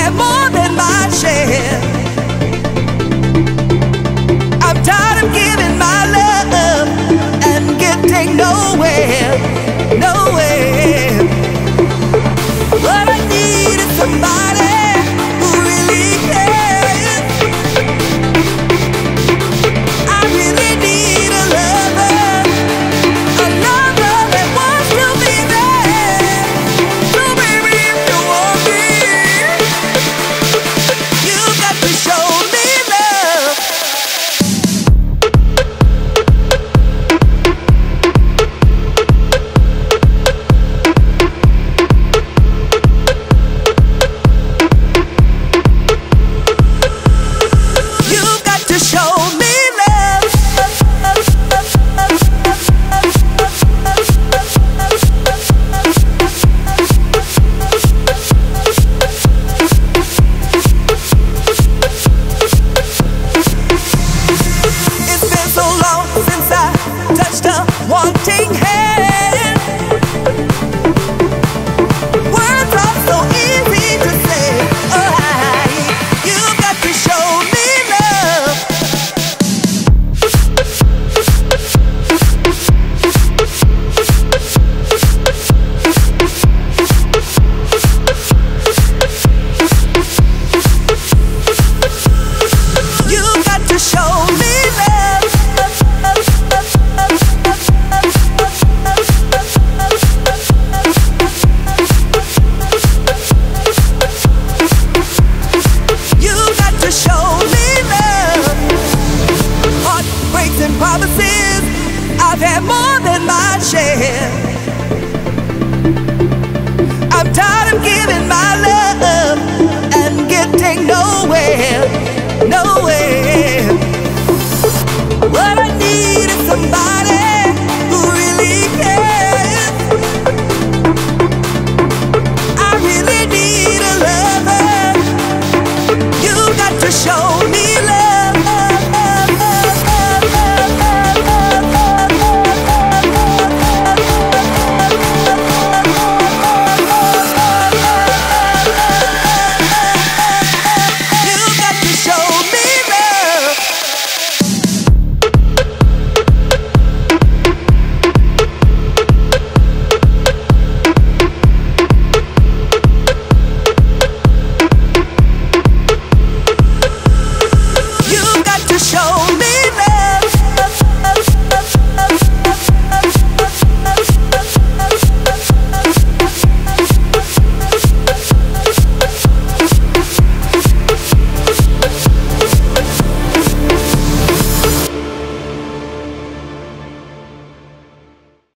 had more than my share. promises. I've had more than my share. I'm tired of giving my love and getting nowhere, nowhere. What I need is somebody who really cares. I really need a lover. You got to show.